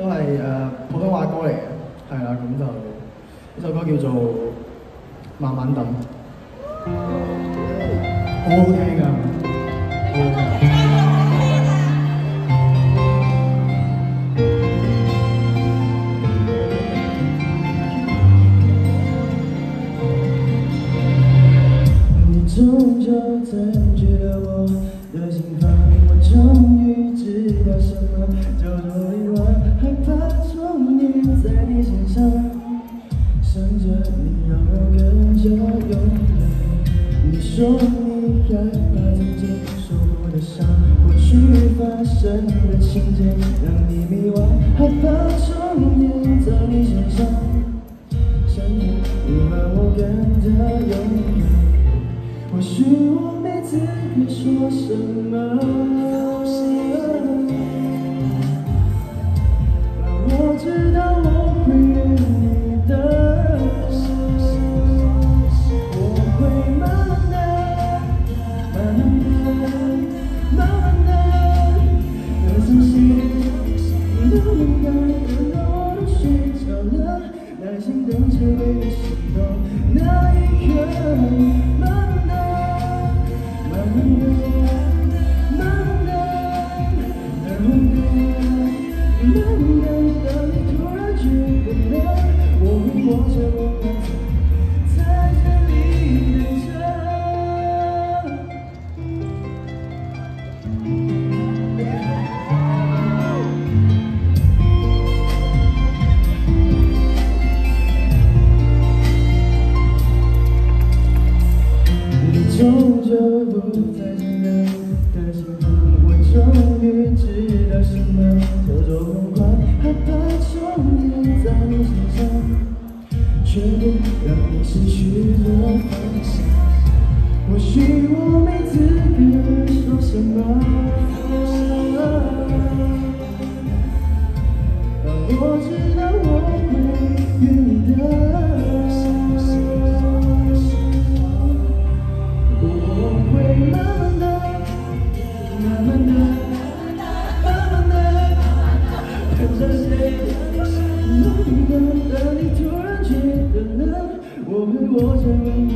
都系诶普通话歌嚟嘅，系啦，咁就呢首歌叫做《慢慢等》，好好听噶。你说你害怕曾经受过的伤，过去发生的情节让你迷惘，害怕重演在你身上。想念你让我更加勇敢，或许我没资格说什么。 나의 그거를 싫잖아 날 힘든 채비기 싫어 나에게 만나 만나 만나 날 만나 만나 终究不再的我终于知道什么叫做害怕身上，却让你失去了方向。或许我没资格说什么，让我知。那些那些，难难难！当你突然觉得我们握紧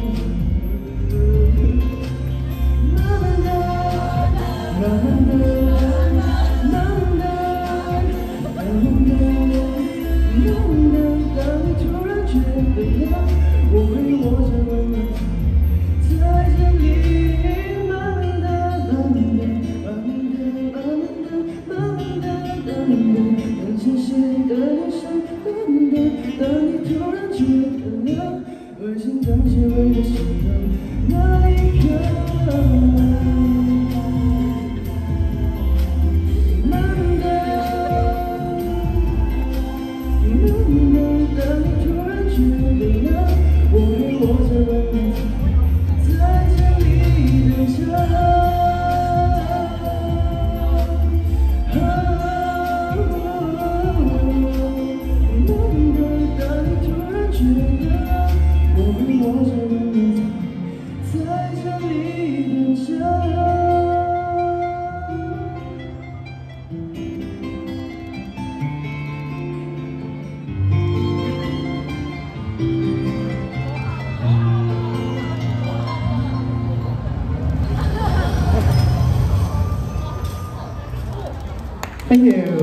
彼此的绝了，恶心脏、结为的心疼。Thank you.